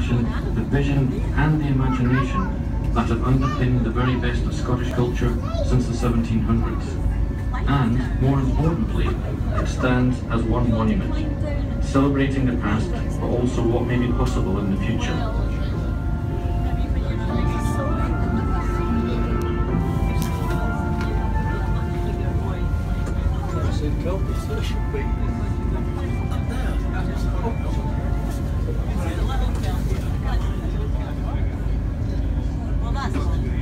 passion, the vision and the imagination that have underpinned the very best of Scottish culture since the 1700s. And, more importantly, it stands as one monument, celebrating the past, but also what may be possible in the future. ます。